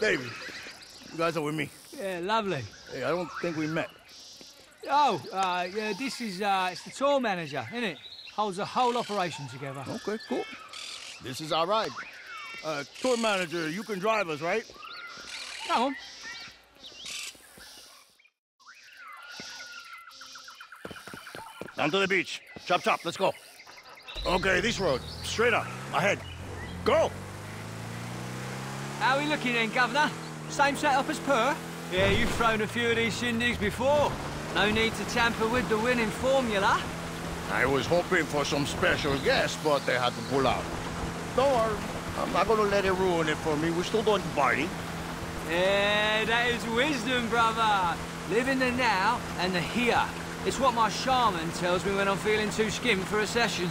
Davey, you guys are with me. Yeah, lovely. Hey, I don't think we met. Oh, uh, yeah, this is, uh, it's the tour manager, isn't it? Holds the whole operation together. Okay, cool. This is our ride. Uh, tour manager, you can drive us, right? Come on. Down to the beach. Chop, chop, let's go. Okay, this road. Straight up. Ahead. Go! How are we looking then, Governor? Same setup as per? Yeah, you've thrown a few of these shindigs before. No need to tamper with the winning formula. I was hoping for some special guests, but they had to pull out. Don't worry. I'm not gonna let it ruin it for me. We're still going to party. Yeah, that is wisdom, brother. Live in the now and the here. It's what my shaman tells me when I'm feeling too skimmed for a session.